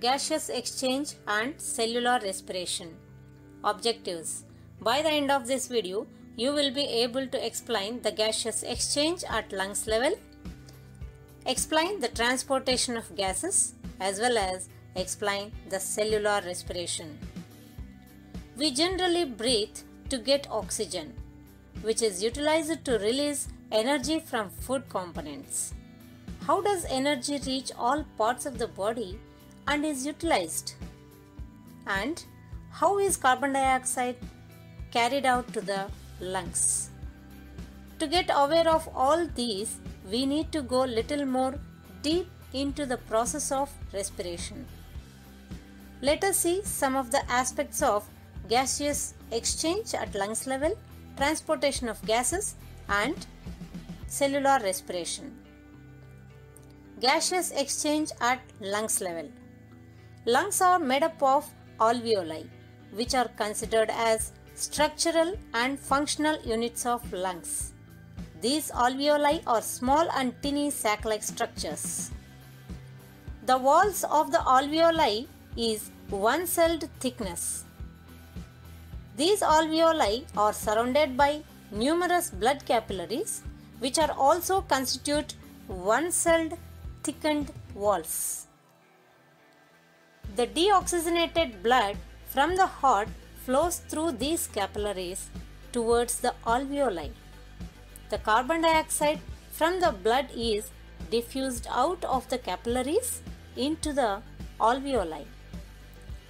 gaseous exchange and cellular respiration. Objectives By the end of this video, you will be able to explain the gaseous exchange at lungs level, explain the transportation of gases, as well as explain the cellular respiration. We generally breathe to get oxygen, which is utilized to release energy from food components. How does energy reach all parts of the body and is utilized? And how is carbon dioxide carried out to the lungs? To get aware of all these, we need to go little more deep into the process of respiration. Let us see some of the aspects of gaseous exchange at lungs level, transportation of gases and cellular respiration. Gaseous exchange at lungs level. Lungs are made up of alveoli, which are considered as structural and functional units of lungs. These alveoli are small and tiny sac-like structures. The walls of the alveoli is one-celled thickness. These alveoli are surrounded by numerous blood capillaries which are also constitute one-celled thickened walls. The deoxygenated blood from the heart flows through these capillaries towards the alveoli. The carbon dioxide from the blood is diffused out of the capillaries into the alveoli.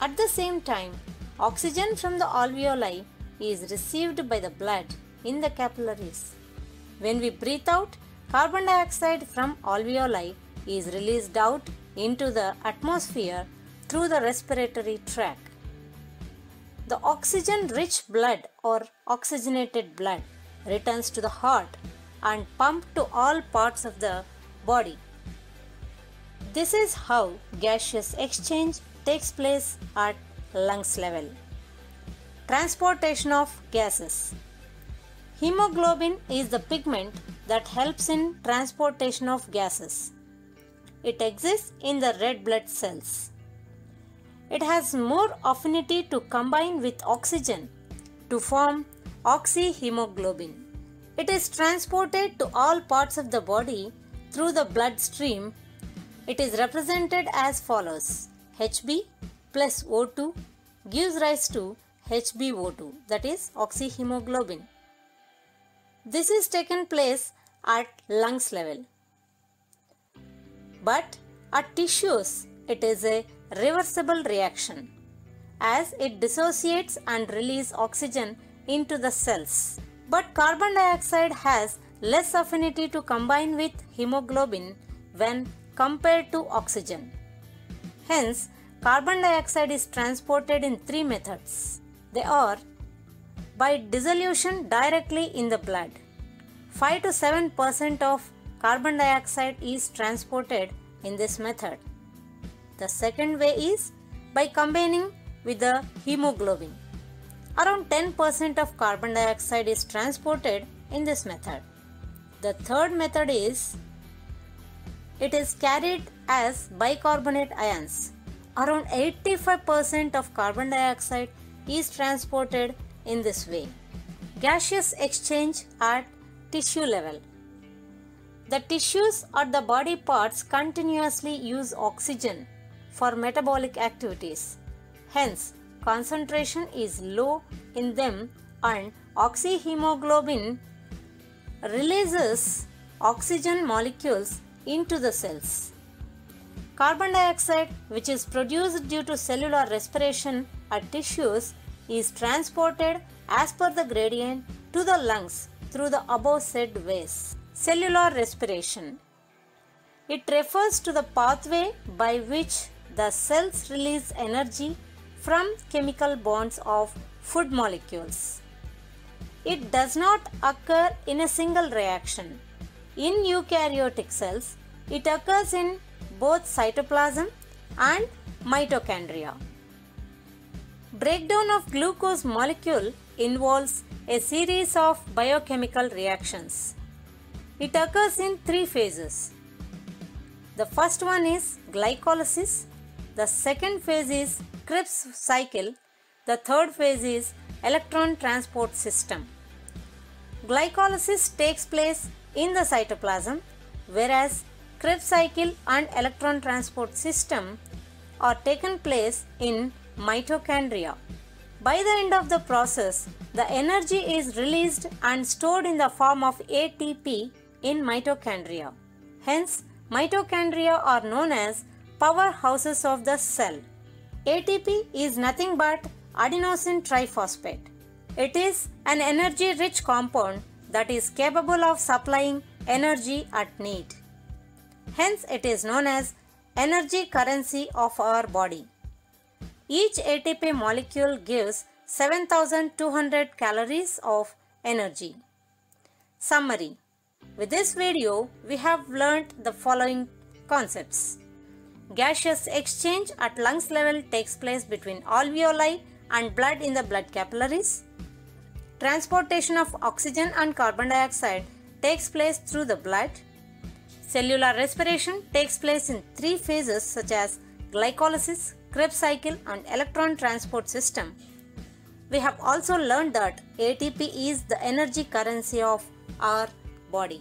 At the same time, oxygen from the alveoli is received by the blood in the capillaries. When we breathe out, carbon dioxide from alveoli is released out into the atmosphere through the respiratory tract. The oxygen rich blood or oxygenated blood returns to the heart and pumped to all parts of the body. This is how gaseous exchange takes place at lungs level. Transportation of gases. Hemoglobin is the pigment that helps in transportation of gases. It exists in the red blood cells. It has more affinity to combine with oxygen to form oxyhemoglobin. It is transported to all parts of the body through the bloodstream. It is represented as follows Hb plus O2 gives rise to HbO2 that is oxyhemoglobin. This is taken place at lungs level. But at tissues it is a reversible reaction as it dissociates and releases oxygen into the cells. But carbon dioxide has less affinity to combine with hemoglobin when compared to oxygen. Hence, carbon dioxide is transported in three methods. They are by dissolution directly in the blood. 5 to 7 percent of carbon dioxide is transported in this method. The second way is by combining with the hemoglobin. Around 10% of carbon dioxide is transported in this method. The third method is it is carried as bicarbonate ions. Around 85% of carbon dioxide is transported in this way. Gaseous exchange at tissue level. The tissues or the body parts continuously use oxygen for metabolic activities. Hence, concentration is low in them and oxyhemoglobin releases oxygen molecules into the cells. Carbon dioxide, which is produced due to cellular respiration at tissues, is transported as per the gradient to the lungs through the above said ways. Cellular respiration. It refers to the pathway by which the cells release energy from chemical bonds of food molecules. It does not occur in a single reaction. In eukaryotic cells, it occurs in both cytoplasm and mitochondria. Breakdown of glucose molecule involves a series of biochemical reactions. It occurs in three phases. The first one is glycolysis, The second phase is Krebs cycle. The third phase is electron transport system. Glycolysis takes place in the cytoplasm whereas Krebs cycle and electron transport system are taken place in mitochondria. By the end of the process, the energy is released and stored in the form of ATP in mitochondria. Hence, mitochondria are known as powerhouses of the cell. ATP is nothing but adenosine triphosphate. It is an energy rich compound that is capable of supplying energy at need. Hence, it is known as energy currency of our body. Each ATP molecule gives 7200 calories of energy. Summary With this video, we have learnt the following concepts. Gaseous exchange at lungs level takes place between alveoli and blood in the blood capillaries. Transportation of oxygen and carbon dioxide takes place through the blood. Cellular respiration takes place in three phases such as glycolysis, Krebs cycle and electron transport system. We have also learned that ATP is the energy currency of our body.